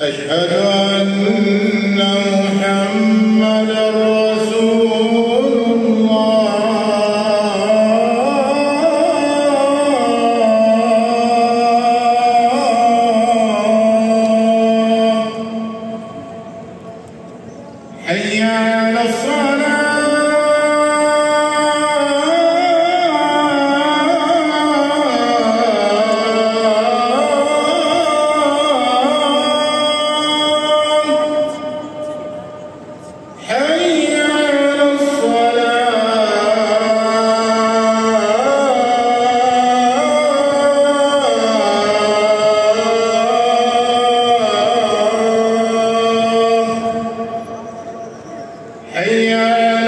أشهد Hey.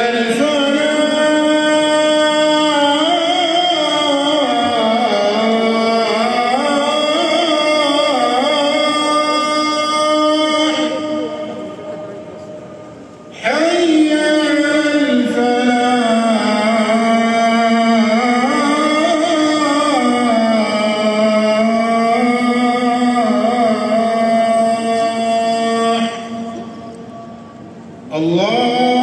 الله